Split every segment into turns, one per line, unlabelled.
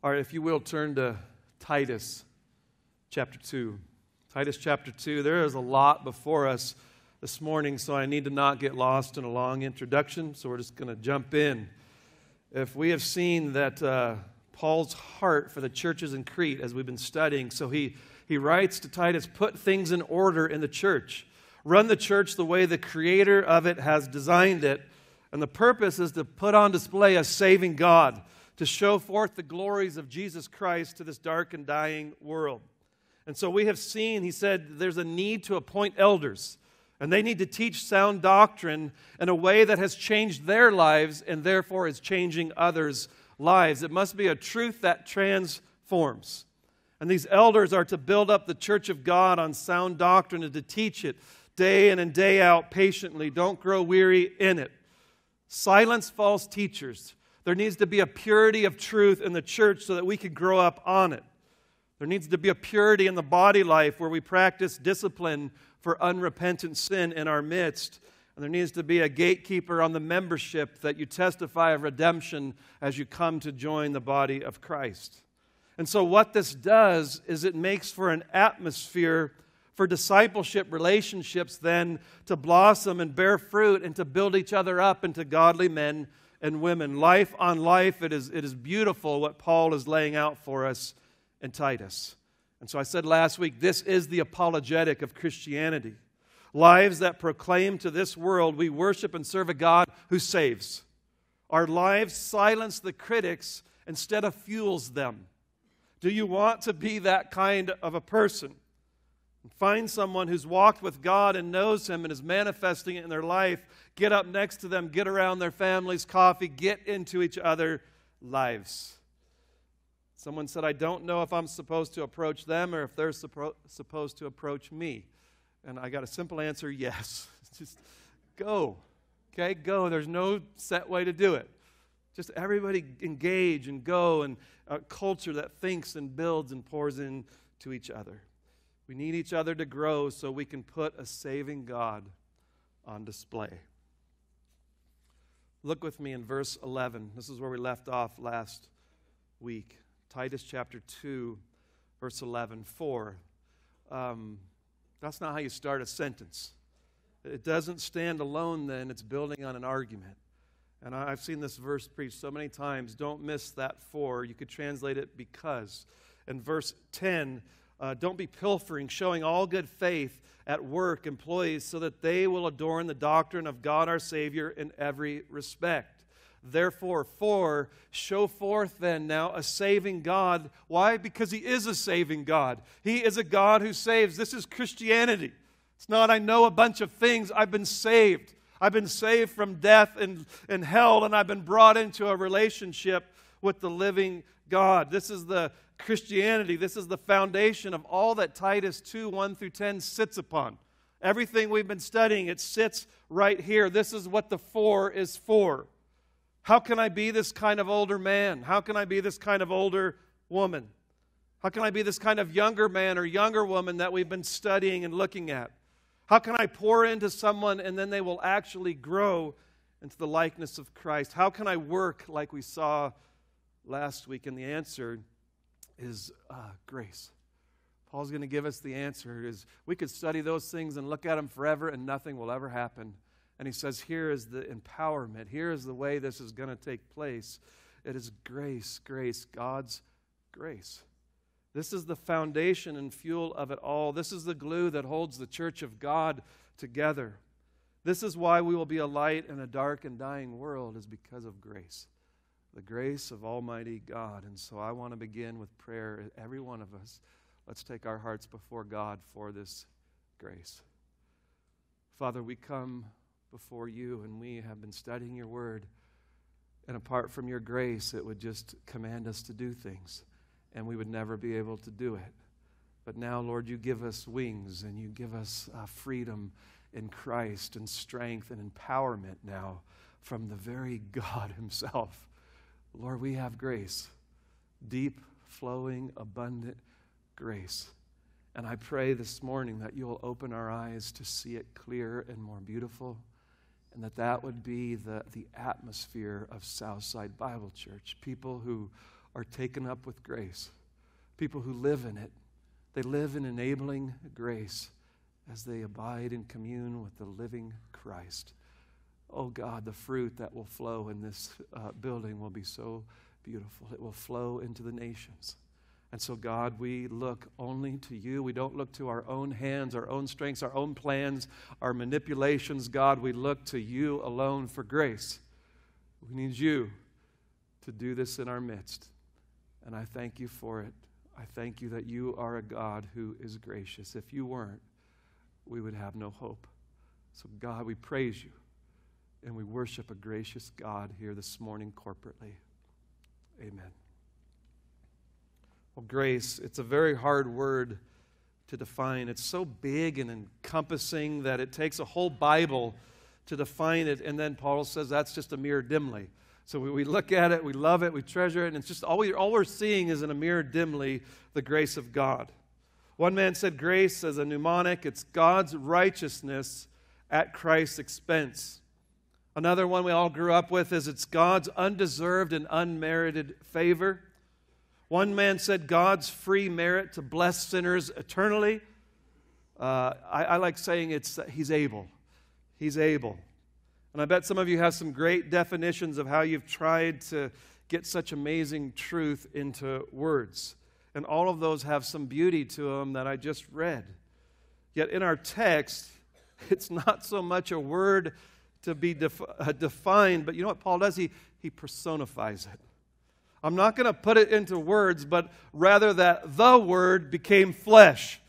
All right, if you will, turn to Titus chapter 2. Titus chapter 2. There is a lot before us this morning, so I need to not get lost in a long introduction, so we're just going to jump in. If we have seen that uh, Paul's heart for the churches in Crete as we've been studying, so he, he writes to Titus, put things in order in the church. Run the church the way the creator of it has designed it. And the purpose is to put on display a saving God to show forth the glories of Jesus Christ to this dark and dying world. And so we have seen, he said, there's a need to appoint elders, and they need to teach sound doctrine in a way that has changed their lives and therefore is changing others' lives. It must be a truth that transforms. And these elders are to build up the church of God on sound doctrine and to teach it day in and day out patiently. Don't grow weary in it. Silence false teachers there needs to be a purity of truth in the church so that we can grow up on it. There needs to be a purity in the body life where we practice discipline for unrepentant sin in our midst. And there needs to be a gatekeeper on the membership that you testify of redemption as you come to join the body of Christ. And so, what this does is it makes for an atmosphere for discipleship relationships then to blossom and bear fruit and to build each other up into godly men and women. Life on life, it is, it is beautiful what Paul is laying out for us in Titus. And so I said last week, this is the apologetic of Christianity. Lives that proclaim to this world we worship and serve a God who saves. Our lives silence the critics instead of fuels them. Do you want to be that kind of a person? Find someone who's walked with God and knows Him and is manifesting it in their life. Get up next to them, get around their families, coffee, get into each other's lives. Someone said, I don't know if I'm supposed to approach them or if they're suppo- supposed to approach me. And I got a simple answer yes. Just go. Okay, go. There's no set way to do it. Just everybody engage and go and a culture that thinks and builds and pours into each other. We need each other to grow so we can put a saving God on display. Look with me in verse 11. This is where we left off last week. Titus chapter 2, verse 11. For, um, that's not how you start a sentence. It doesn't stand alone, then, it's building on an argument. And I've seen this verse preached so many times. Don't miss that for. You could translate it because. In verse 10, uh, don't be pilfering, showing all good faith at work, employees, so that they will adorn the doctrine of God our Savior in every respect. Therefore, for show forth then now a saving God. Why? Because He is a saving God. He is a God who saves. This is Christianity. It's not, I know a bunch of things. I've been saved. I've been saved from death and, and hell, and I've been brought into a relationship with the living God. This is the Christianity. This is the foundation of all that Titus 2 1 through 10 sits upon. Everything we've been studying, it sits right here. This is what the for is for. How can I be this kind of older man? How can I be this kind of older woman? How can I be this kind of younger man or younger woman that we've been studying and looking at? How can I pour into someone and then they will actually grow into the likeness of Christ? How can I work like we saw last week? And the answer is uh, grace. Paul's going to give us the answer is we could study those things and look at them forever and nothing will ever happen. And he says, here is the empowerment. Here is the way this is going to take place. It is grace, grace, God's grace. This is the foundation and fuel of it all. This is the glue that holds the church of God together. This is why we will be a light in a dark and dying world, is because of grace the grace of Almighty God. And so I want to begin with prayer. Every one of us, let's take our hearts before God for this grace. Father, we come before you and we have been studying your word. And apart from your grace, it would just command us to do things, and we would never be able to do it. But now, Lord, you give us wings and you give us uh, freedom in Christ and strength and empowerment now from the very God Himself. Lord, we have grace, deep, flowing, abundant grace. And I pray this morning that you'll open our eyes to see it clear and more beautiful, and that that would be the, the atmosphere of Southside Bible Church. People who are taken up with grace. People who live in it, they live in enabling grace as they abide and commune with the living Christ. Oh God, the fruit that will flow in this uh, building will be so beautiful. It will flow into the nations. And so, God, we look only to you. We don't look to our own hands, our own strengths, our own plans, our manipulations. God, we look to you alone for grace. We need you to do this in our midst. And I thank you for it. I thank you that you are a God who is gracious. If you weren't, we would have no hope. So, God, we praise you and we worship a gracious God here this morning corporately. Amen. Well, grace, it's a very hard word to define. It's so big and encompassing that it takes a whole Bible to define it. And then Paul says that's just a mirror dimly. So we, look at it, we love it, we treasure it, and it's just all, we, all we're seeing is in a mirror dimly the grace of God. One man said grace as a mnemonic, it's God's righteousness at Christ's expense. Another one we all grew up with is it's God's undeserved and unmerited favor. One man said God's free merit to bless sinners eternally. Uh, I, I, like saying it's He's able. He's able. And I bet some of you have some great definitions of how you've tried to get such amazing truth into words. And all of those have some beauty to them that I just read. Yet in our text, it's not so much a word to be def- uh, defined, but you know what Paul does? He, he personifies it. I'm not going to put it into words, but rather that the Word became flesh.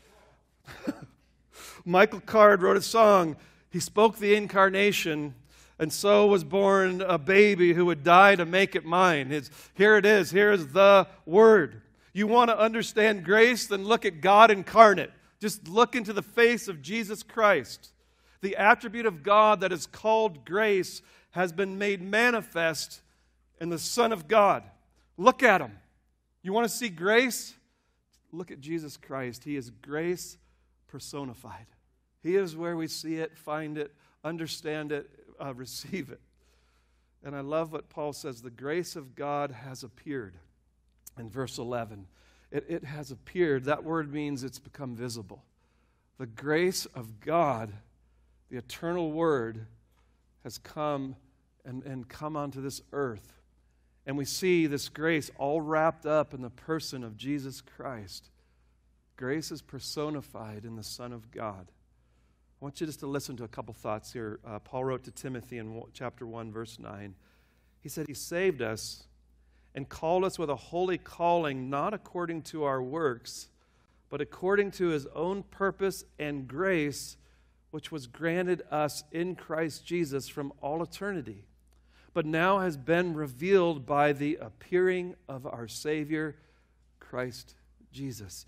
Michael Card wrote a song. He spoke the incarnation, and so was born a baby who would die to make it mine. Here it is. Here is the Word. You want to understand grace? Then look at God incarnate. Just look into the face of Jesus Christ. The attribute of God that is called grace has been made manifest in the Son of God. Look at him. You want to see grace? Look at Jesus Christ. He is grace personified. He is where we see it, find it, understand it, uh, receive it. And I love what Paul says the grace of God has appeared in verse 11. It, it has appeared. That word means it's become visible. The grace of God, the eternal word, has come and, and come onto this earth and we see this grace all wrapped up in the person of Jesus Christ. Grace is personified in the Son of God. I want you just to listen to a couple thoughts here. Uh, Paul wrote to Timothy in chapter 1, verse 9. He said, He saved us and called us with a holy calling, not according to our works, but according to His own purpose and grace, which was granted us in Christ Jesus from all eternity but now has been revealed by the appearing of our Savior, Christ Jesus.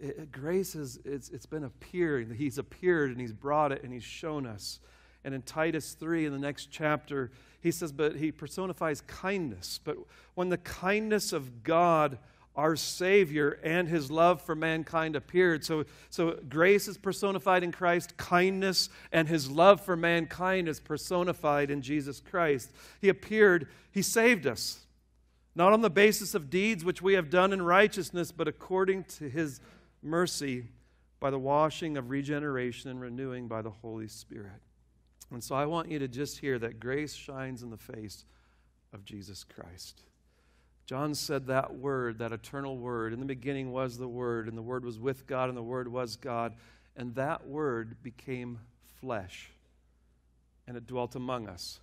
It, grace is it's, it's been appearing. He's appeared and he's brought it and he's shown us. And in Titus 3, in the next chapter, he says, but he personifies kindness. But when the kindness of God our Savior and his love for mankind appeared. So, so grace is personified in Christ, kindness and his love for mankind is personified in Jesus Christ. He appeared, he saved us, not on the basis of deeds which we have done in righteousness, but according to his mercy by the washing of regeneration and renewing by the Holy Spirit. And so I want you to just hear that grace shines in the face of Jesus Christ. John said that word, that eternal word. In the beginning was the Word, and the Word was with God, and the Word was God. And that Word became flesh, and it dwelt among us.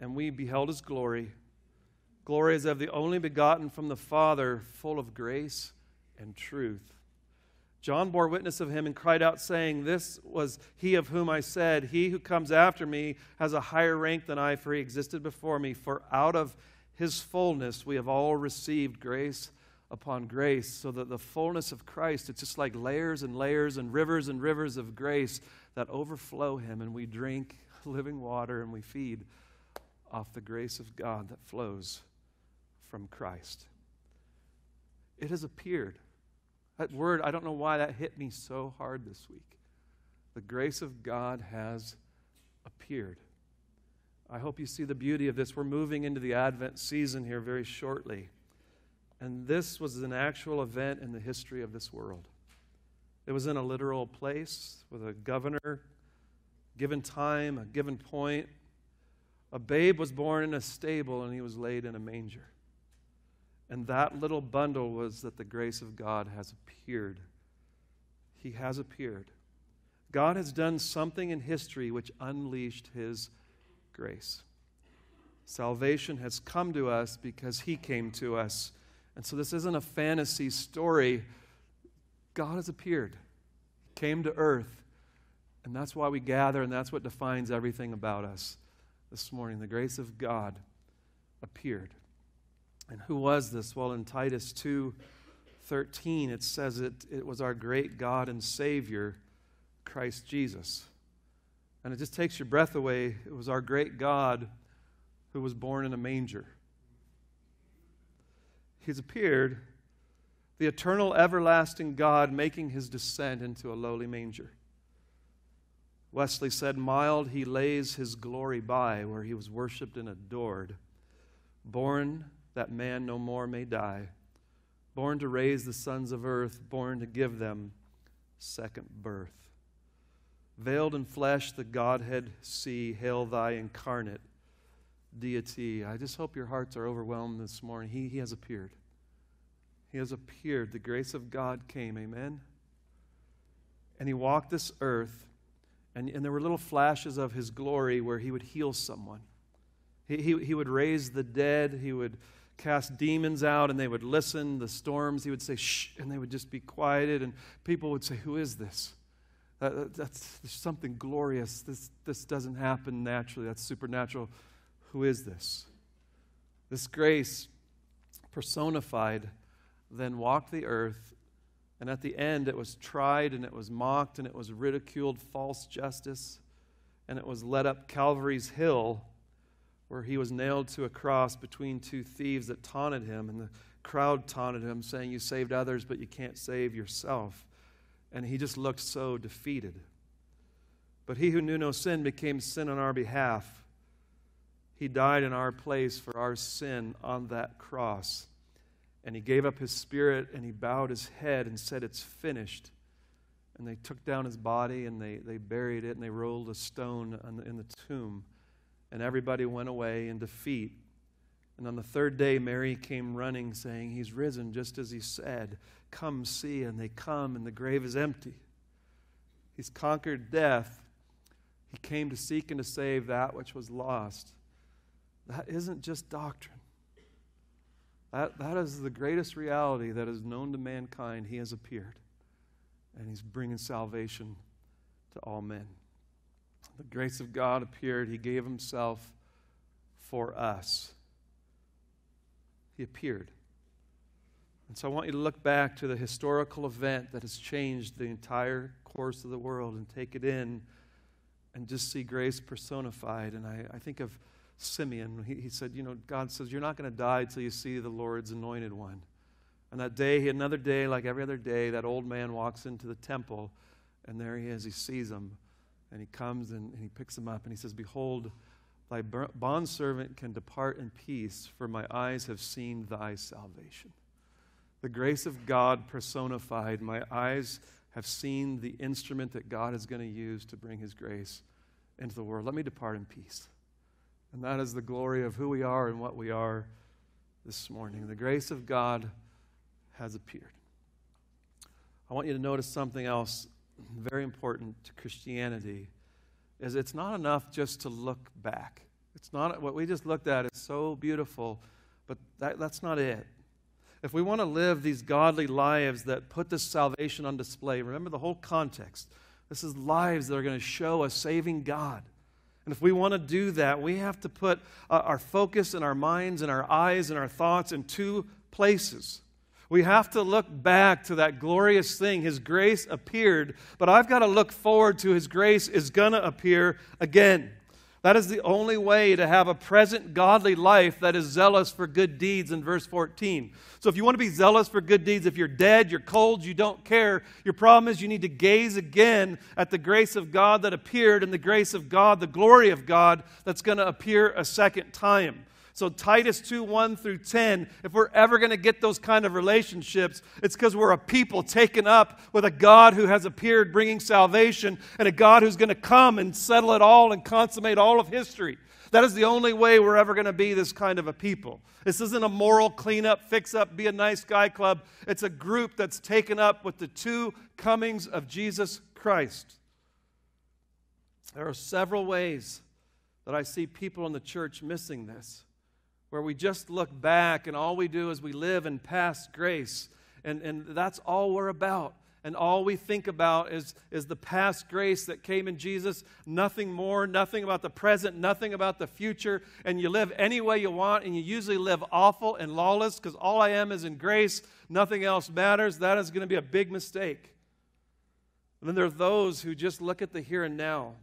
And we beheld His glory. Glory as of the only begotten from the Father, full of grace and truth. John bore witness of him and cried out, saying, This was he of whom I said, He who comes after me has a higher rank than I, for he existed before me. For out of his fullness, we have all received grace upon grace, so that the fullness of Christ, it's just like layers and layers and rivers and rivers of grace that overflow him, and we drink living water and we feed off the grace of God that flows from Christ. It has appeared. That word, I don't know why that hit me so hard this week. The grace of God has appeared. I hope you see the beauty of this. We're moving into the Advent season here very shortly. And this was an actual event in the history of this world. It was in a literal place with a governor, given time, a given point. A babe was born in a stable and he was laid in a manger. And that little bundle was that the grace of God has appeared. He has appeared. God has done something in history which unleashed his grace. Salvation has come to us because he came to us. And so this isn't a fantasy story. God has appeared, he came to earth. And that's why we gather, and that's what defines everything about us this morning. The grace of God appeared. And who was this? Well, in Titus 2 13, it says it, it was our great God and Savior, Christ Jesus. And it just takes your breath away. It was our great God who was born in a manger. He's appeared, the eternal, everlasting God making his descent into a lowly manger. Wesley said, Mild he lays his glory by, where he was worshiped and adored. Born that man no more may die. Born to raise the sons of earth, born to give them second birth. Veiled in flesh, the Godhead see, hail thy incarnate deity. I just hope your hearts are overwhelmed this morning. He, he has appeared. He has appeared. The grace of God came. Amen. And he walked this earth, and, and there were little flashes of his glory where he would heal someone. He, he, he would raise the dead. He would cast demons out, and they would listen. The storms, he would say, shh, and they would just be quieted. And people would say, Who is this? That, that's there's something glorious. This, this doesn't happen naturally. That's supernatural. Who is this? This grace personified then walked the earth, and at the end it was tried and it was mocked and it was ridiculed, false justice, and it was led up Calvary's hill where he was nailed to a cross between two thieves that taunted him, and the crowd taunted him, saying, You saved others, but you can't save yourself. And he just looked so defeated. But he who knew no sin became sin on our behalf he died in our place for our sin on that cross. And he gave up his spirit and he bowed his head and said, It's finished. And they took down his body and they, they buried it and they rolled a stone in the tomb. And everybody went away in defeat. And on the third day, Mary came running, saying, He's risen just as he said. Come see. And they come, and the grave is empty. He's conquered death. He came to seek and to save that which was lost. That isn't just doctrine. That, that is the greatest reality that is known to mankind. He has appeared, and He's bringing salvation to all men. The grace of God appeared. He gave Himself for us. He appeared. And so I want you to look back to the historical event that has changed the entire course of the world and take it in and just see grace personified. And I, I think of Simeon. He, he said, You know, God says, You're not going to die till you see the Lord's anointed one. And that day, another day, like every other day, that old man walks into the temple, and there he is. He sees him, and he comes and, and he picks him up, and he says, Behold, thy bondservant can depart in peace, for my eyes have seen thy salvation. The grace of God personified. My eyes have seen the instrument that God is going to use to bring his grace into the world. Let me depart in peace. And that is the glory of who we are and what we are this morning. The grace of God has appeared. I want you to notice something else very important to Christianity is it's not enough just to look back. It's not what we just looked at is so beautiful, but that, that's not it. If we want to live these godly lives that put this salvation on display, remember the whole context. This is lives that are going to show a saving God. And if we want to do that, we have to put uh, our focus and our minds and our eyes and our thoughts in two places. We have to look back to that glorious thing. His grace appeared, but I've got to look forward to His grace is going to appear again. That is the only way to have a present godly life that is zealous for good deeds in verse 14. So, if you want to be zealous for good deeds, if you're dead, you're cold, you don't care, your problem is you need to gaze again at the grace of God that appeared and the grace of God, the glory of God that's going to appear a second time. So, Titus 2 1 through 10, if we're ever going to get those kind of relationships, it's because we're a people taken up with a God who has appeared bringing salvation and a God who's going to come and settle it all and consummate all of history. That is the only way we're ever going to be this kind of a people. This isn't a moral cleanup, fix up, be a nice guy club. It's a group that's taken up with the two comings of Jesus Christ. There are several ways that I see people in the church missing this where we just look back and all we do is we live in past grace. And, and that's all we're about. And all we think about is, is the past grace that came in Jesus. Nothing more, nothing about the present, nothing about the future. And you live any way you want, and you usually live awful and lawless because all I am is in grace. Nothing else matters. That is going to be a big mistake. And then there are those who just look at the here and now.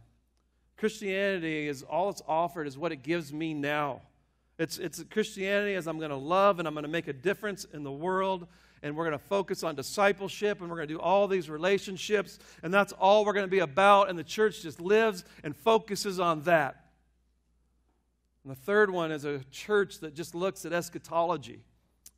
Christianity is all it's offered is what it gives me now. It's, it's Christianity as I'm going to love and I'm going to make a difference in the world. And we're going to focus on discipleship and we're going to do all these relationships. And that's all we're going to be about. And the church just lives and focuses on that. And the third one is a church that just looks at eschatology,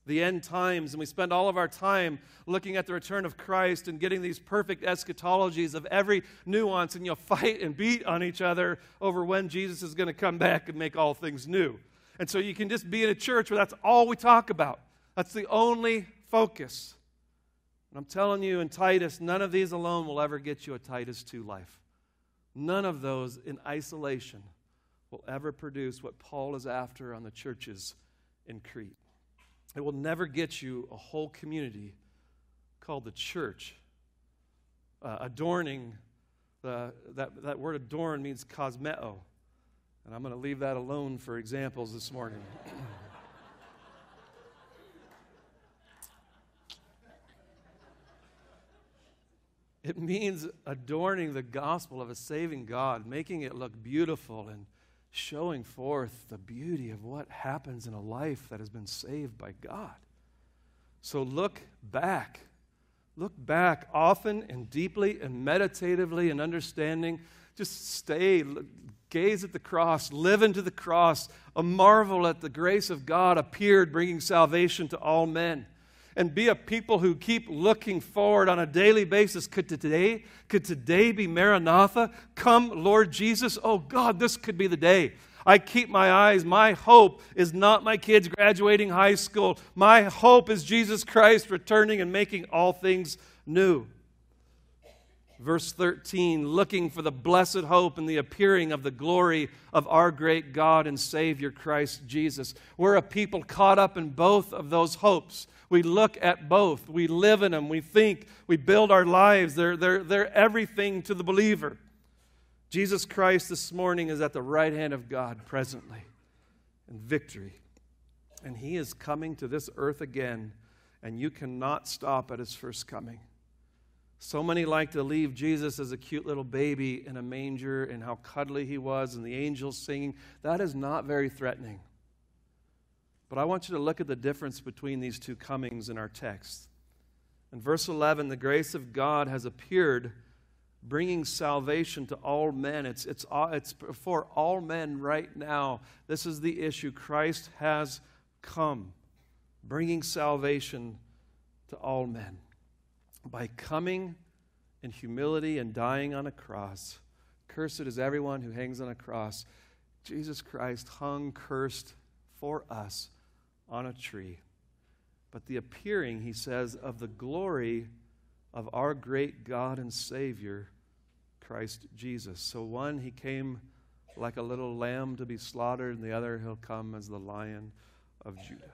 the end times. And we spend all of our time looking at the return of Christ and getting these perfect eschatologies of every nuance. And you'll fight and beat on each other over when Jesus is going to come back and make all things new. And so you can just be in a church where that's all we talk about. That's the only focus. And I'm telling you in Titus, none of these alone will ever get you a Titus 2 life. None of those in isolation will ever produce what Paul is after on the churches in Crete. It will never get you a whole community called the church. Uh, adorning, uh, that, that word adorn means cosmeo. And I'm going to leave that alone for examples this morning. it means adorning the gospel of a saving God, making it look beautiful and showing forth the beauty of what happens in a life that has been saved by God. So look back. Look back often and deeply and meditatively and understanding. Just stay, gaze at the cross, live into the cross, a marvel at the grace of God appeared, bringing salvation to all men. And be a people who keep looking forward on a daily basis. Could today, could today be Maranatha? Come, Lord Jesus. Oh God, this could be the day. I keep my eyes. My hope is not my kids graduating high school. My hope is Jesus Christ returning and making all things new. Verse 13, looking for the blessed hope and the appearing of the glory of our great God and Savior Christ Jesus. We're a people caught up in both of those hopes. We look at both. We live in them. We think. We build our lives. They're, they're, they're everything to the believer. Jesus Christ this morning is at the right hand of God presently in victory. And he is coming to this earth again, and you cannot stop at his first coming. So many like to leave Jesus as a cute little baby in a manger and how cuddly he was and the angels singing. That is not very threatening. But I want you to look at the difference between these two comings in our text. In verse 11, the grace of God has appeared, bringing salvation to all men. It's, it's, uh, it's for all men right now. This is the issue. Christ has come, bringing salvation to all men by coming in humility and dying on a cross. Cursed is everyone who hangs on a cross. Jesus Christ hung cursed for us on a tree. But the appearing, he says, of the glory of our great God and Savior, Christ Jesus. So, one, he came like a little lamb to be slaughtered, and the other, he'll come as the lion of Judah.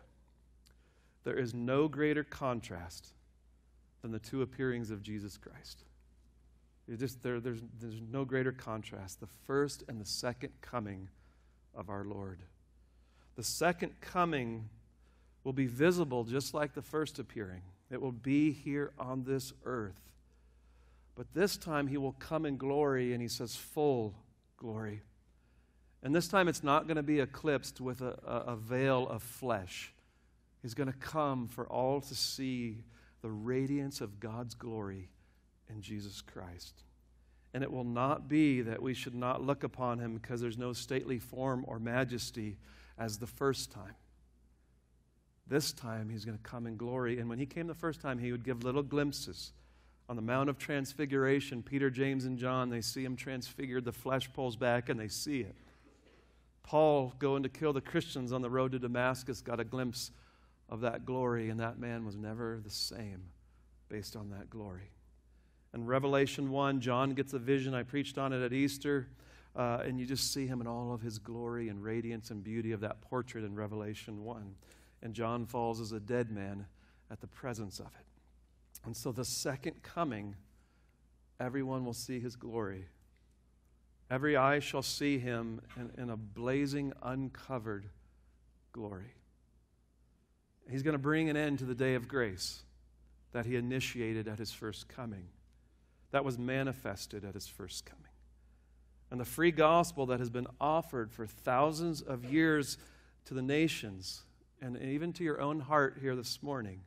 There is no greater contrast than the two appearings of Jesus Christ. Just, there, there's, there's no greater contrast the first and the second coming of our Lord. The second coming will be visible just like the first appearing, it will be here on this earth. But this time he will come in glory, and he says, full glory. And this time it's not going to be eclipsed with a, a, a veil of flesh. He's going to come for all to see the radiance of God's glory in Jesus Christ. And it will not be that we should not look upon him because there's no stately form or majesty as the first time. This time he's going to come in glory. And when he came the first time, he would give little glimpses. On the Mount of Transfiguration, Peter, James, and John, they see him transfigured. The flesh pulls back and they see it. Paul, going to kill the Christians on the road to Damascus, got a glimpse of that glory, and that man was never the same based on that glory. In Revelation 1, John gets a vision. I preached on it at Easter. Uh, and you just see him in all of his glory and radiance and beauty of that portrait in Revelation 1 and John falls as a dead man at the presence of it. And so, the second coming, everyone will see his glory. Every eye shall see him in, in a blazing, uncovered glory. He's going to bring an end to the day of grace that he initiated at his first coming, that was manifested at his first coming. And the free gospel that has been offered for thousands of years to the nations and even to your own heart here this morning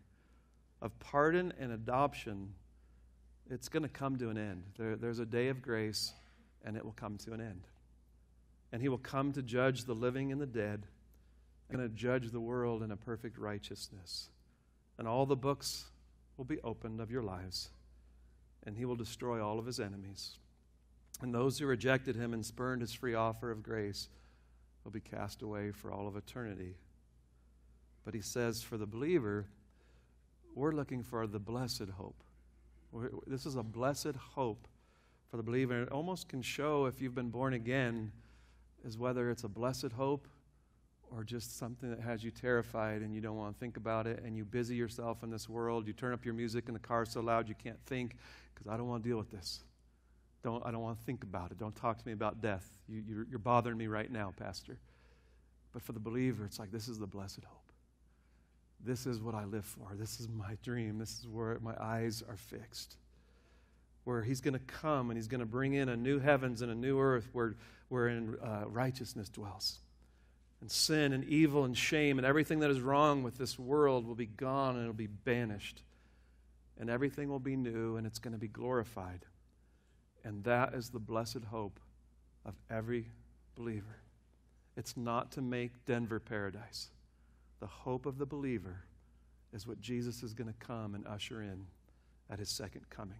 of pardon and adoption, it's going to come to an end. There, there's a day of grace, and it will come to an end. And he will come to judge the living and the dead, and to judge the world in a perfect righteousness. And all the books will be opened of your lives, and he will destroy all of his enemies. And those who rejected him and spurned his free offer of grace will be cast away for all of eternity but he says, for the believer, we're looking for the blessed hope. This is a blessed hope for the believer. It almost can show if you've been born again is whether it's a blessed hope or just something that has you terrified and you don't want to think about it and you busy yourself in this world. You turn up your music in the car so loud you can't think because I don't want to deal with this. Don't, I don't want to think about it. Don't talk to me about death. You, you're, you're bothering me right now, Pastor. But for the believer, it's like this is the blessed hope. This is what I live for. This is my dream. This is where my eyes are fixed. Where He's going to come and He's going to bring in a new heavens and a new earth where, wherein uh, righteousness dwells. And sin and evil and shame and everything that is wrong with this world will be gone and it'll be banished. And everything will be new and it's going to be glorified. And that is the blessed hope of every believer. It's not to make Denver paradise the hope of the believer is what Jesus is going to come and usher in at his second coming.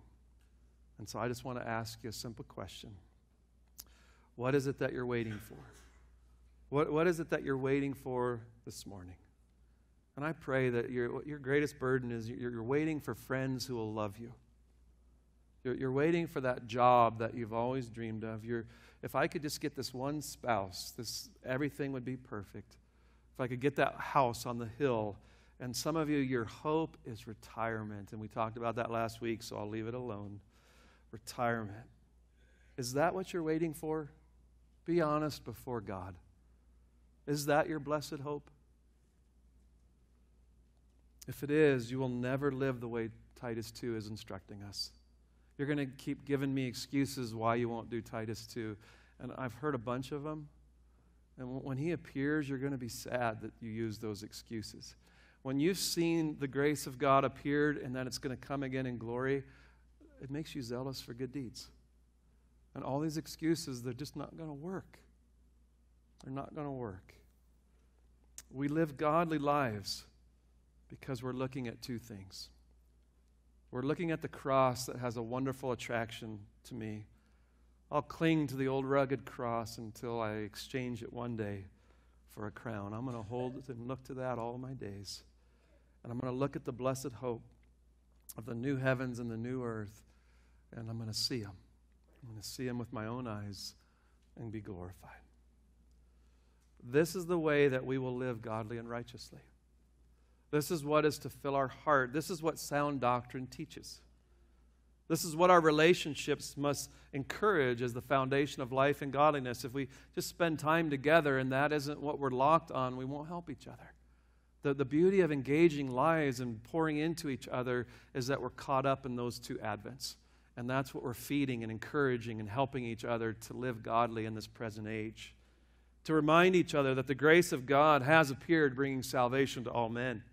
And so I just want to ask you a simple question What is it that you're waiting for? What, what is it that you're waiting for this morning? And I pray that your, your greatest burden is you're, you're waiting for friends who will love you. You're, you're waiting for that job that you've always dreamed of. You're, if I could just get this one spouse, this, everything would be perfect if I could get that house on the hill. And some of you, your hope is retirement. And we talked about that last week, so I'll leave it alone. Retirement. Is that what you're waiting for? Be honest before God. Is that your blessed hope? If it is, you will never live the way Titus 2 is instructing us. You're going to keep giving me excuses why you won't do Titus 2. And I've heard a bunch of them. And when he appears, you're going to be sad that you use those excuses. When you've seen the grace of God appeared and that it's going to come again in glory, it makes you zealous for good deeds. And all these excuses, they're just not going to work. They're not going to work. We live godly lives because we're looking at two things. We're looking at the cross that has a wonderful attraction to me I'll cling to the old rugged cross until I exchange it one day for a crown. I'm going to hold it and look to that all my days. And I'm going to look at the blessed hope of the new heavens and the new earth, and I'm going to see them. I'm going to see them with my own eyes and be glorified. This is the way that we will live godly and righteously. This is what is to fill our heart. This is what sound doctrine teaches. This is what our relationships must encourage as the foundation of life and godliness. If we just spend time together and that isn't what we're locked on, we won't help each other. The, the beauty of engaging lives and pouring into each other is that we're caught up in those two advents. And that's what we're feeding and encouraging and helping each other to live godly in this present age. To remind each other that the grace of God has appeared, bringing salvation to all men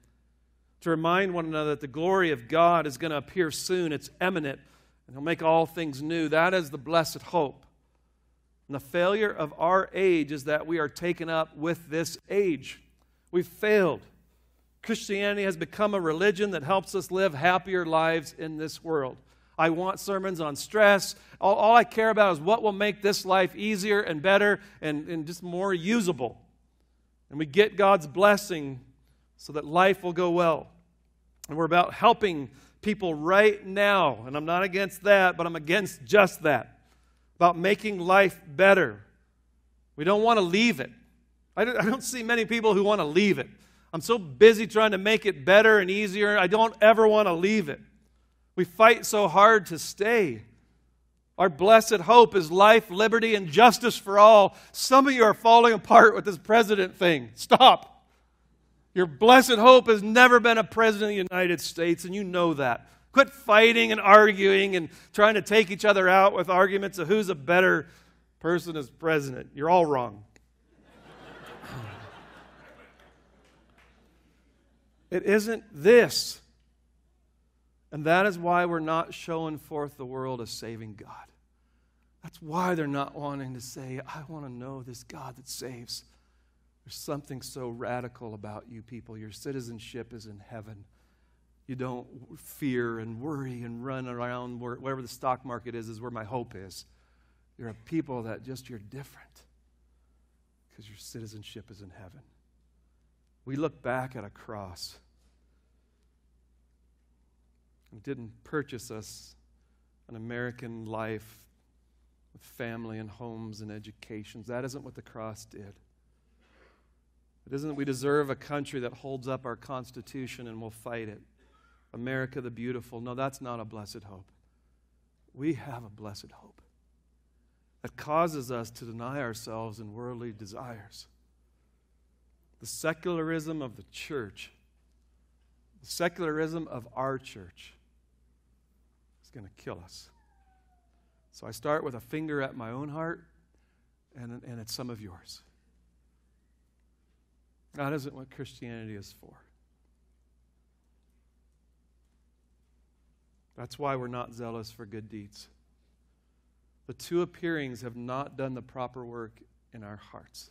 to remind one another that the glory of God is going to appear soon. It's imminent, and He'll make all things new. That is the blessed hope. And the failure of our age is that we are taken up with this age. We've failed. Christianity has become a religion that helps us live happier lives in this world. I want sermons on stress. All, all, I care about is what will make this life easier and better and, and just more usable. And we get God's blessing so that life will go well. And we're about helping people right now. And I'm not against that, but I'm against just that. About making life better. We don't want to leave it. I don't, I don't see many people who want to leave it. I'm so busy trying to make it better and easier, I don't ever want to leave it. We fight so hard to stay. Our blessed hope is life, liberty, and justice for all. Some of you are falling apart with this president thing. Stop. Your blessed hope has never been a president of the United States, and you know that. Quit fighting and arguing and trying to take each other out with arguments of who's a better person as president. You're all wrong. it isn't this. And that is why we're not showing forth the world as saving God. That's why they're not wanting to say, I want to know this God that saves. There's something so radical about you people. Your citizenship is in heaven. You don't fear and worry and run around where, wherever the stock market is, is where my hope is. You're a people that just you're different because your citizenship is in heaven. We look back at a cross didn't purchase us an American life with family and homes and educations. That isn't what the cross did. It isn't that we deserve a country that holds up our Constitution and will fight it. America the beautiful. No, that's not a blessed hope. We have a blessed hope that causes us to deny ourselves in worldly desires. The secularism of the church, the secularism of our church, going to kill us. So I start with a finger at my own heart, and, and it's some of yours. That isn't what Christianity is for. That's why we're not zealous for good deeds. The two appearings have not done the proper work in our hearts.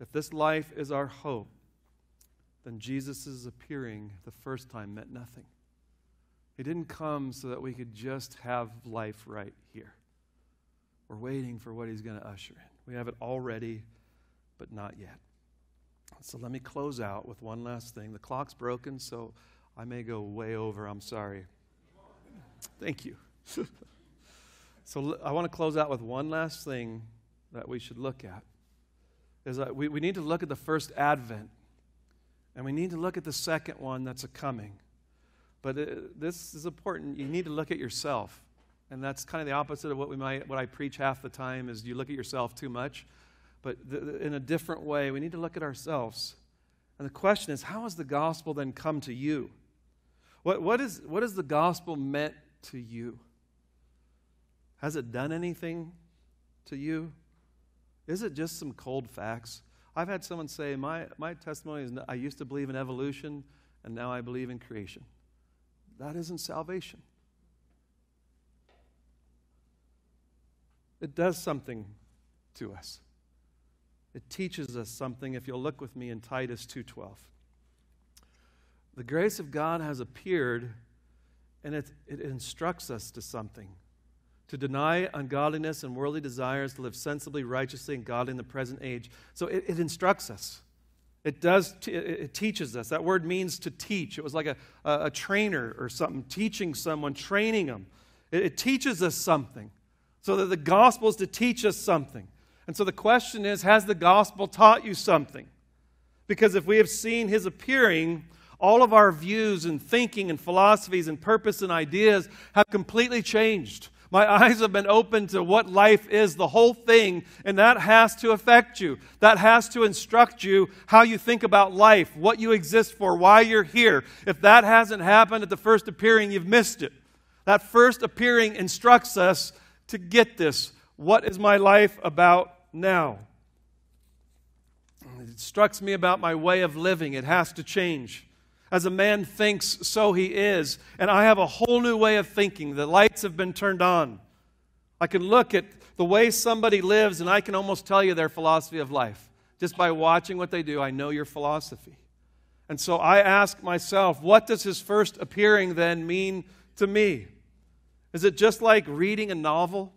If this life is our hope, then Jesus' appearing the first time meant nothing. He didn't come so that we could just have life right here. We're waiting for what He's going to usher in. We have it already, but not yet. So let me close out with one last thing. The clock's broken, so I may go way over. I'm sorry. Thank you. so I want to close out with one last thing that we should look at. Is that we, we need to look at the first advent, and we need to look at the second one that's a coming. But it, this is important. You need to look at yourself. And that's kind of the opposite of what, we might, what I preach half the time is you look at yourself too much. But the, in a different way, we need to look at ourselves. And the question is, how has the gospel then come to you? What, what, is, what is the gospel meant to you? Has it done anything to you? Is it just some cold facts? I've had someone say, my, my testimony is I used to believe in evolution, and now I believe in creation. That isn't salvation. It does something to us. It teaches us something if you'll look with me in Titus 2:12. The grace of God has appeared and it, it instructs us to something. To deny ungodliness and worldly desires, to live sensibly, righteously, and godly in the present age. So it, it instructs us. It does, t- it teaches us. That word means to teach. It was like a, a, trainer or something, teaching someone, training them. It, it teaches us something. So that the gospel is to teach us something. And so the question is Has the gospel taught you something? Because if we have seen his appearing, all of our views and thinking and philosophies and purpose and ideas have completely changed. My eyes have been opened to what life is, the whole thing, and that has to affect you. That has to instruct you how you think about life, what you exist for, why you're here. If that hasn't happened at the first appearing, you've missed it. That first appearing instructs us to get this. What is my life about now? It instructs me about my way of living. It has to change. As a man thinks, so he is. And I have a whole new way of thinking. The lights have been turned on. I can look at the way somebody lives and I can almost tell you their philosophy of life. Just by watching what they do, I know your philosophy. And so I ask myself, what does his first appearing then mean to me? Is it just like reading a novel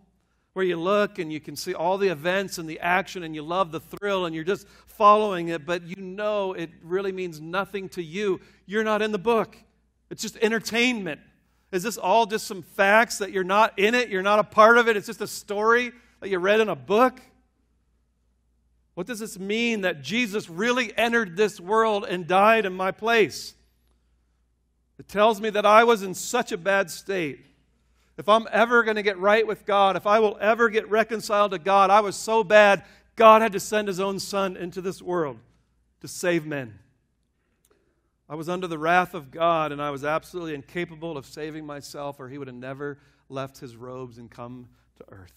where you look and you can see all the events and the action and you love the thrill and you're just following it, but you know it really means nothing to you? You're not in the book, it's just entertainment. Is this all just some facts that you're not in it? You're not a part of it? It's just a story that you read in a book? What does this mean that Jesus really entered this world and died in my place? It tells me that I was in such a bad state. If I'm ever going to get right with God, if I will ever get reconciled to God, I was so bad, God had to send his own son into this world to save men. I was under the wrath of God, and I was absolutely incapable of saving myself, or he would have never left his robes and come to earth.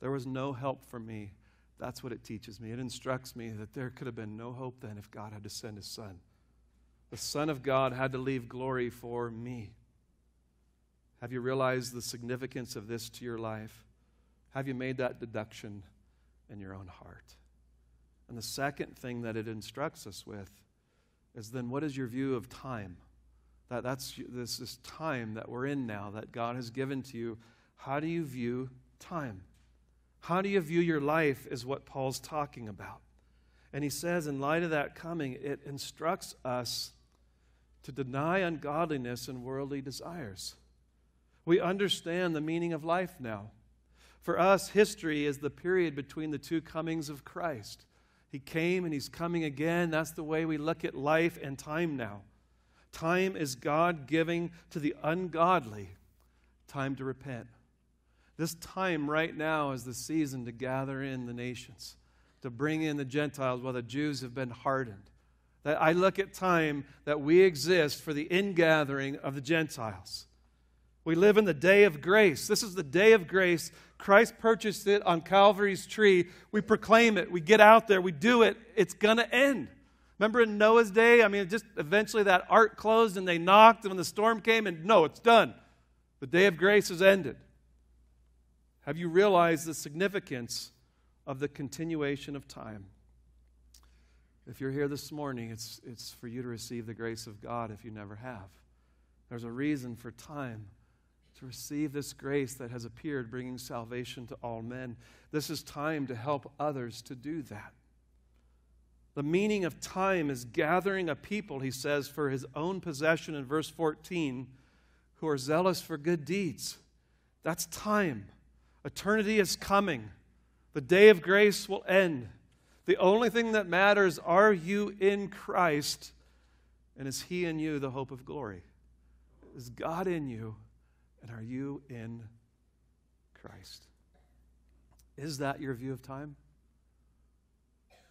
There was no help for me. That's what it teaches me. It instructs me that there could have been no hope then if God had to send his son. The Son of God had to leave glory for me. Have you realized the significance of this to your life? Have you made that deduction in your own heart? And the second thing that it instructs us with is then what is your view of time? That, that's this, this time that we're in now that God has given to you. How do you view time? How do you view your life, is what Paul's talking about. And he says, in light of that coming, it instructs us to deny ungodliness and worldly desires. We understand the meaning of life now. For us, history is the period between the two comings of Christ. He came and He's coming again. That's the way we look at life and time now. Time is God giving to the ungodly time to repent. This time right now is the season to gather in the nations, to bring in the Gentiles while the Jews have been hardened. That I look at time that we exist for the ingathering of the Gentiles. We live in the day of grace. This is the day of grace Christ purchased it on Calvary's tree. We proclaim it. We get out there. We do it. It's going to end. Remember in Noah's day? I mean, just eventually that ark closed and they knocked, and when the storm came, and no, it's done. The day of grace has ended. Have you realized the significance of the continuation of time? If you're here this morning, it's, it's for you to receive the grace of God if you never have. There's a reason for time to receive this grace that has appeared, bringing salvation to all men. This is time to help others to do that. The meaning of time is gathering a people, he says, for his own possession in verse 14, who are zealous for good deeds. That's time. Eternity is coming. The day of grace will end. The only thing that matters are you in Christ, and is He in you the hope of glory? Is God in you? And are you in Christ? Is that your view of time?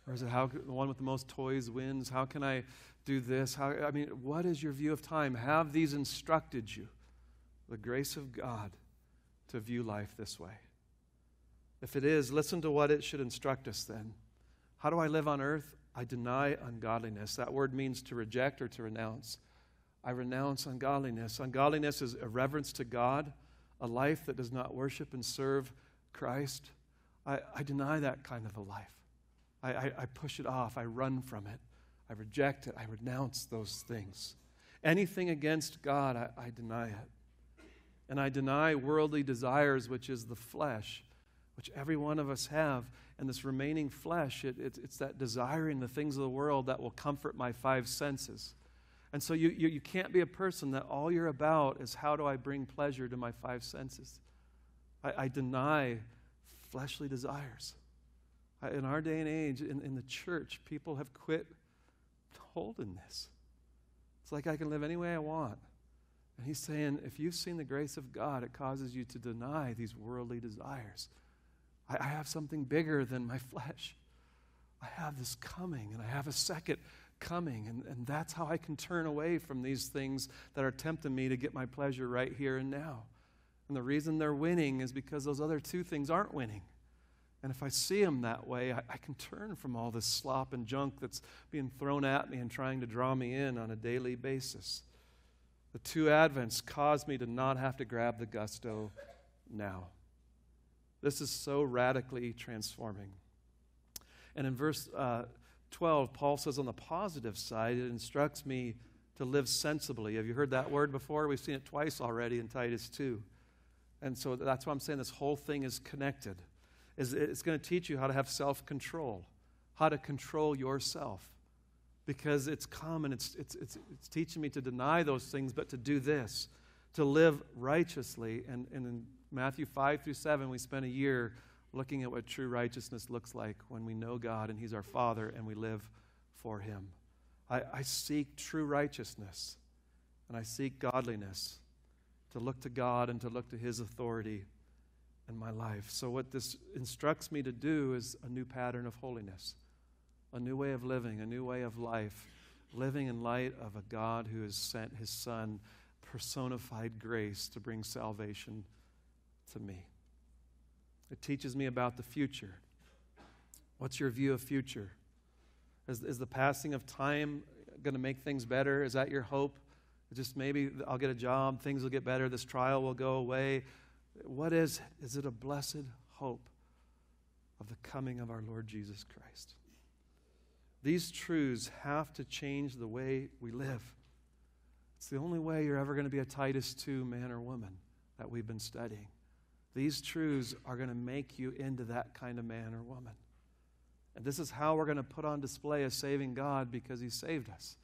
Or is it how the one with the most toys wins? How can I do this? How, I mean, what is your view of time? Have these instructed you? The grace of God to view life this way. If it is, listen to what it should instruct us then. How do I live on earth? I deny ungodliness. That word means to reject or to renounce. I renounce ungodliness. Ungodliness is a reverence to God, a life that does not worship and serve Christ. I, I deny that kind of a life. I, I, I push it off. I run from it. I reject it. I renounce those things. Anything against God, I, I deny it. And I deny worldly desires, which is the flesh, which every one of us have. And this remaining flesh, it, it, it's that desiring the things of the world that will comfort my five senses. And so you, you, you can't be a person that all you're about is how do I bring pleasure to my five senses. I, I deny fleshly desires. I, in our day and age, in, in the church, people have quit holding this. It's like I can live any way I want. And he's saying, if you've seen the grace of God, it causes you to deny these worldly desires. I, I have something bigger than my flesh. I have this coming, and I have a second coming. And, and that's how I can turn away from these things that are tempting me to get my pleasure right here and now. And the reason they're winning is because those other two things aren't winning. And if I see them that way, I, I, can turn from all this slop and junk that's being thrown at me and trying to draw me in on a daily basis. The two Advents caused me to not have to grab the gusto now. This is so radically transforming. And in verse uh, 12, Paul says on the positive side, it instructs me to live sensibly. Have you heard that word before? We've seen it twice already in Titus 2. And so that's why I'm saying this whole thing is connected. Is it's going to teach you how to have self-control, how to control yourself. Because it's common, it's, it's, it's, it's teaching me to deny those things, but to do this, to live righteously. And, and in Matthew 5 through 7, we spent a year looking at what true righteousness looks like when we know God and He's our Father and we live for Him. I, I seek true righteousness and I seek godliness to look to God and to look to His authority in my life. So, what this instructs me to do is a new pattern of holiness, a new way of living, a new way of life, living in light of a God who has sent His Son, personified grace, to bring salvation to me. It teaches me about the future. What's your view of future? Is, is the passing of time going to make things better? Is that your hope? Just maybe I'll get a job, things will get better, this trial will go away. What is it? Is it a blessed hope of the coming of our Lord Jesus Christ? These truths have to change the way we live. It's the only way you're ever going to be a Titus 2 man or woman that we've been studying. These truths are going to make you into that kind of man or woman. And this is how we're going to put on display a saving God because He saved us.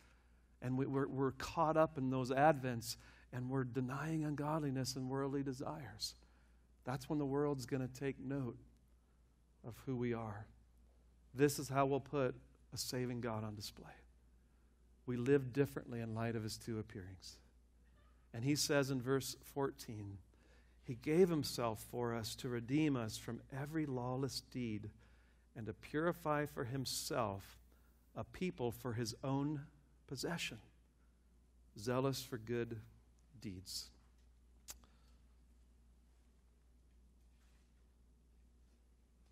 And we, are we're caught up in those advents and we're denying ungodliness and worldly desires. That's when the world's going to take note of who we are. This is how we'll put a saving God on display. We live differently in light of his two appearings. And he says in verse 14, He gave himself for us to redeem us from every lawless deed and to purify for himself a people for his own possession, zealous for good deeds.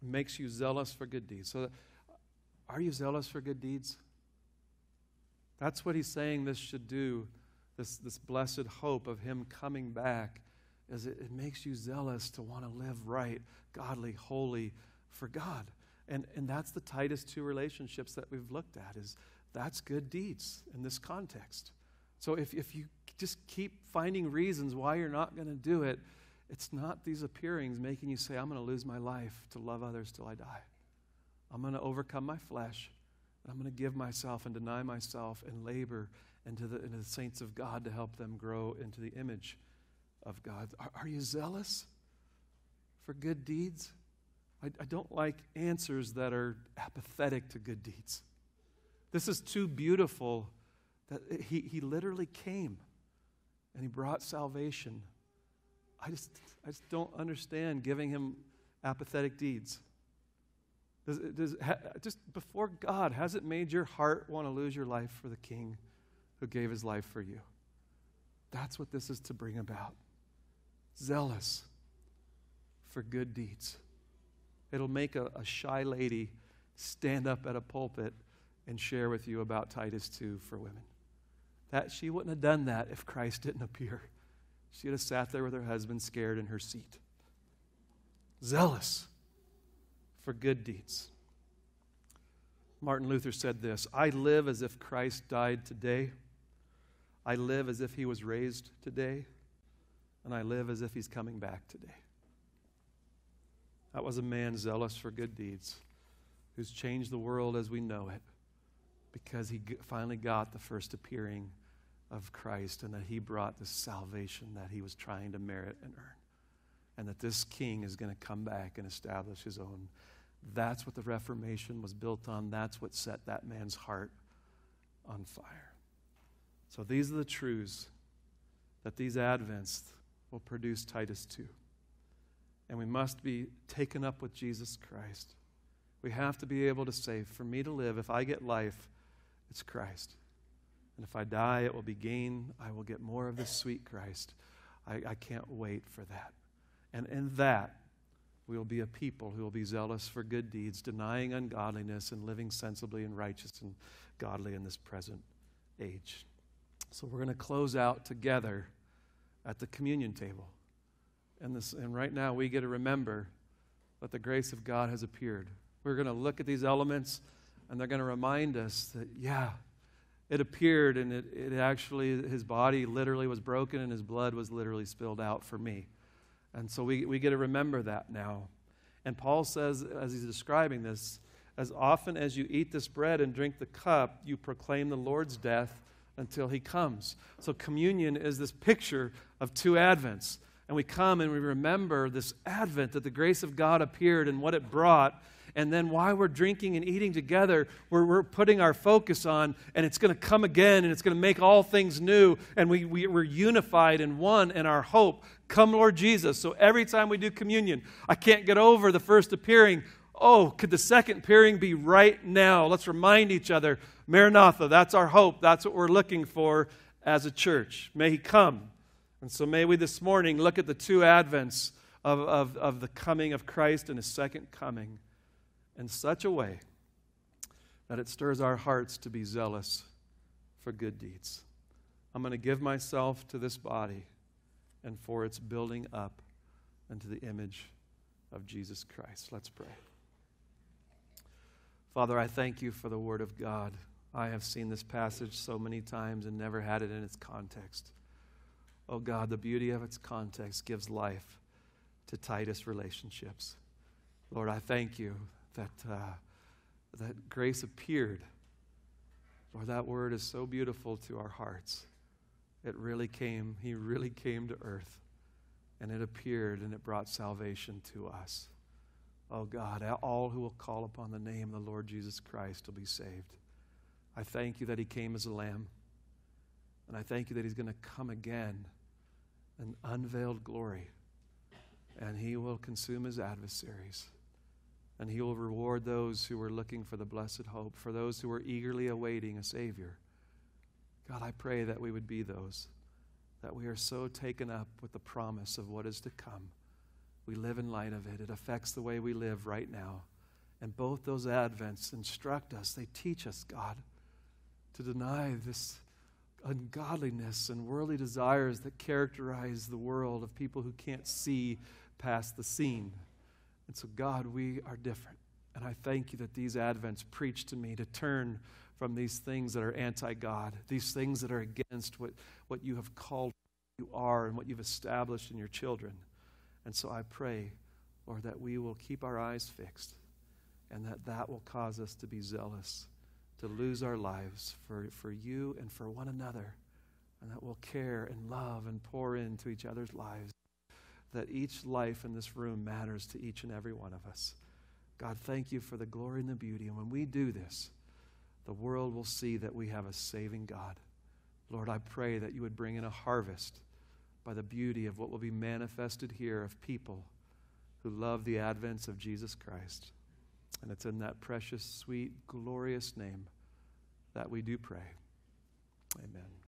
Makes you zealous for good deeds. So, are you zealous for good deeds? That's what he's saying this should do, this, this blessed hope of him coming back, is it, it makes you zealous to want to live right, godly, holy for God. And, and that's the Titus 2 relationships that we've looked at, is that's good deeds in this context. So if, if you just keep finding reasons why you're not going to do it, it's not these appearings making you say, I'm going to lose my life to love others till I die. I'm going to overcome my flesh. I'm going to give myself and deny myself and labor into the, into the saints of God to help them grow into the image of God. Are, are you zealous for good deeds? I, I don't like answers that are apathetic to good deeds. This is too beautiful that he, he literally came and he brought salvation. I just, I just don't understand giving him apathetic deeds. Does, does, ha, just before God, has it made your heart want to lose your life for the King who gave his life for you? That's what this is to bring about. Zealous for good deeds. It'll make a, a shy lady stand up at a pulpit and share with you about Titus 2 for women. That she wouldn't have done that if Christ didn't appear. She'd have sat there with her husband scared in her seat. Zealous for good deeds. Martin Luther said this I live as if Christ died today. I live as if he was raised today. And I live as if he's coming back today. That was a man zealous for good deeds who's changed the world as we know it because he finally got the first appearing of Christ and that he brought the salvation that he was trying to merit and earn. And that this king is going to come back and establish his own. That's what the Reformation was built on. That's what set that man's heart on fire. So these are the truths that these Advents will produce Titus 2 and we must be taken up with Jesus Christ. We have to be able to say, For me to live, if I get life, it's Christ. And if I die, it will be gain. I will get more of this sweet Christ. I, I can't wait for that. And in that, we will be a people who will be zealous for good deeds, denying ungodliness and living sensibly and righteous and godly in this present age. So we're going to close out together at the communion table. And, this, and right now we get to remember that the grace of God has appeared. We're going to look at these elements, and they're going to remind us that, yeah, it appeared, and it, it actually, his body literally was broken, and his blood was literally spilled out for me. And so we, we get to remember that now. And Paul says, as he's describing this, as often as you eat this bread and drink the cup, you proclaim the Lord's death until he comes. So communion is this picture of two advents. And we come and we remember this advent that the grace of God appeared and what it brought. And then while we're drinking and eating together, we're, we're putting our focus on, and it's going to come again, and it's going to make all things new. And we, we, we're unified in one in our hope. Come, Lord Jesus. So every time we do communion, I can't get over the first appearing. Oh, could the second appearing be right now? Let's remind each other Maranatha, that's our hope. That's what we're looking for as a church. May He come. And so may we this morning look at the two advents of, of, of the coming of Christ and His second coming in such a way that it stirs our hearts to be zealous for good deeds. I'm going to give myself to this body and for its building up into the image of Jesus Christ. Let's pray. Father, I thank you for the Word of God. I have seen this passage so many times and never had it in its context. Oh God, the beauty of its context gives life to Titus relationships. Lord, I thank you that, uh, that grace appeared. Lord, that word is so beautiful to our hearts. It really came, He really came to earth, and it appeared and it brought salvation to us. Oh God, all who will call upon the name of the Lord Jesus Christ will be saved. I thank you that He came as a lamb. And I thank you that He's going to come again in unveiled glory. And He will consume His adversaries. And He will reward those who are looking for the blessed hope, for those who are eagerly awaiting a Savior. God, I pray that we would be those, that we are so taken up with the promise of what is to come. We live in light of it, it affects the way we live right now. And both those advents instruct us, they teach us, God to deny this ungodliness and worldly desires that characterize the world of people who can't see past the scene. And so, God, we are different. And I thank you that these Advents preach to me to turn from these things that are anti God, these things that are against what, what you have called you are and what you've established in your children. And so I pray, Lord, that we will keep our eyes fixed and that that will cause us to be zealous to lose our lives for, for you and for one another, and that we'll care and love and pour into each other's lives. That each life in this room matters to each and every one of us. God, thank you for the glory and the beauty. And when we do this, the world will see that we have a saving God. Lord, I pray that you would bring in a harvest by the beauty of what will be manifested here of people who love the advents of Jesus Christ. And it's in that precious, sweet, glorious name that we do pray. Amen.